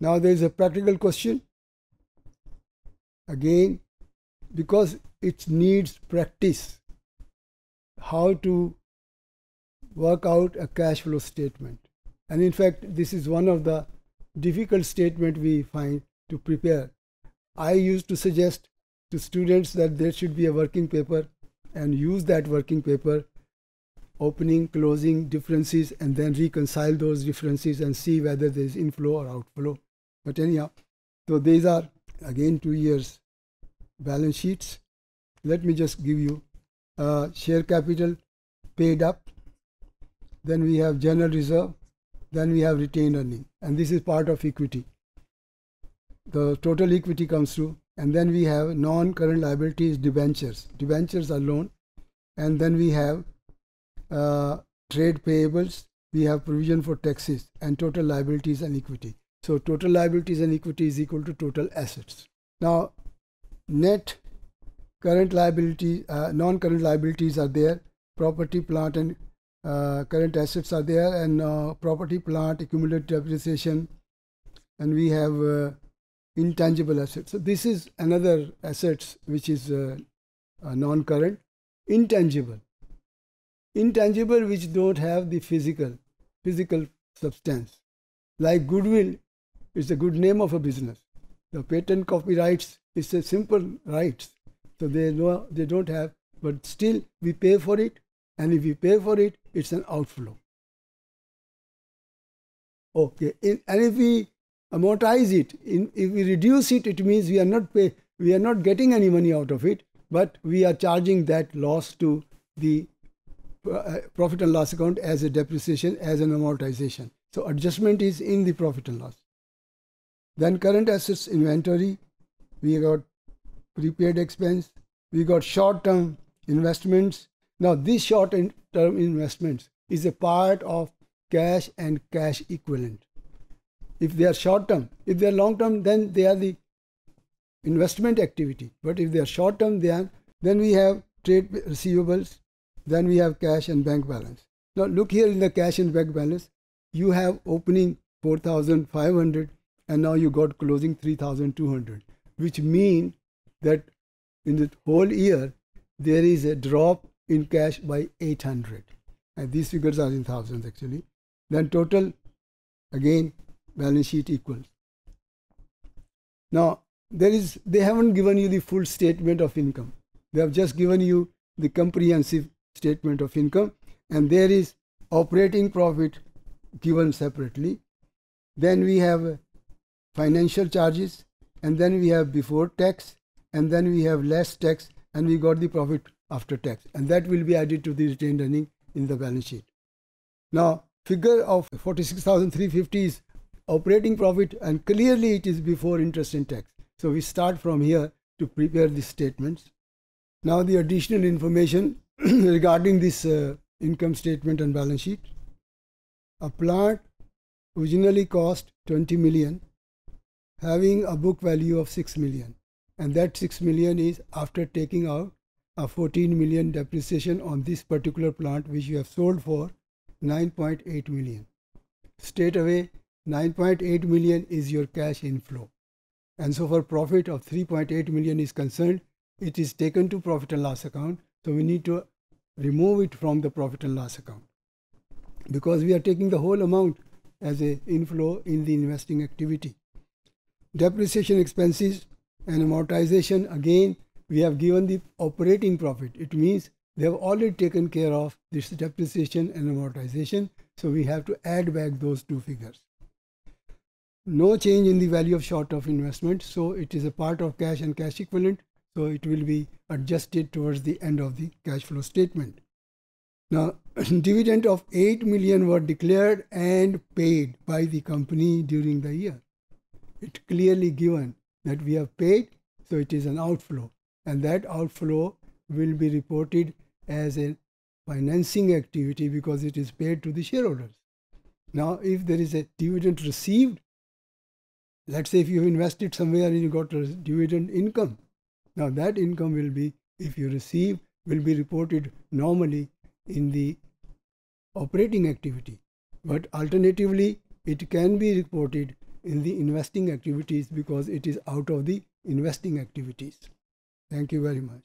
Now there is a practical question. Again, because it needs practice how to work out a cash flow statement. And in fact, this is one of the difficult statement we find to prepare. I used to suggest to students that there should be a working paper and use that working paper opening, closing differences, and then reconcile those differences and see whether there is inflow or outflow. But anyhow, so these are again two years balance sheets. Let me just give you uh, share capital paid up. Then we have general reserve. Then we have retained earning, and this is part of equity. The total equity comes through, and then we have non-current liabilities, debentures. Debentures are loan, and then we have uh, trade payables, we have provision for taxes and total liabilities and equity. So total liabilities and equity is equal to total assets. Now, net current liability, uh, non-current liabilities are there, property, plant and uh, current assets are there and uh, property, plant, accumulated depreciation and we have uh, intangible assets. So this is another assets which is uh, non-current. Intangible intangible which don't have the physical physical substance. Like goodwill is a good name of a business. The patent copyrights is a simple rights. So they know they don't have but still we pay for it and if we pay for it it's an outflow. Okay in, and if we amortize it in, if we reduce it it means we are not pay we are not getting any money out of it but we are charging that loss to the uh, profit and loss account as a depreciation, as an amortization. So adjustment is in the profit and loss. Then current assets inventory, we got prepaid expense, we got short-term investments. Now this short-term investments is a part of cash and cash equivalent. If they are short-term, if they are long-term, then they are the investment activity. But if they are short-term, then then we have trade receivables, then we have cash and bank balance. Now look here in the cash and bank balance. You have opening 4,500 and now you got closing 3,200, which mean that in the whole year there is a drop in cash by 800. And these figures are in thousands actually. Then total, again, balance sheet equals. Now, there is, they haven't given you the full statement of income. They have just given you the comprehensive statement of income and there is operating profit given separately. Then we have financial charges and then we have before tax and then we have less tax and we got the profit after tax and that will be added to the retained earning in the balance sheet. Now figure of 46,350 is operating profit and clearly it is before interest and tax. So we start from here to prepare these statements. Now the additional information regarding this uh, income statement and balance sheet. A plant originally cost 20 million, having a book value of 6 million. And that 6 million is after taking out a 14 million depreciation on this particular plant which you have sold for 9.8 million. Straight away, 9.8 million is your cash inflow. And so for profit of 3.8 million is concerned, it is taken to profit and loss account so we need to remove it from the profit and loss account because we are taking the whole amount as a inflow in the investing activity. Depreciation expenses and amortization again we have given the operating profit. It means they have already taken care of this depreciation and amortization. So we have to add back those two figures. No change in the value of short-term investment. So it is a part of cash and cash equivalent. So it will be adjusted towards the end of the cash flow statement. Now, dividend of 8 million were declared and paid by the company during the year. It's clearly given that we have paid, so it is an outflow. And that outflow will be reported as a financing activity because it is paid to the shareholders. Now, if there is a dividend received, let's say if you invested somewhere and you got a dividend income, now that income will be, if you receive, will be reported normally in the operating activity. But alternatively, it can be reported in the investing activities because it is out of the investing activities. Thank you very much.